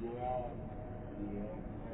گویا یہ ہے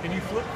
Can you flip?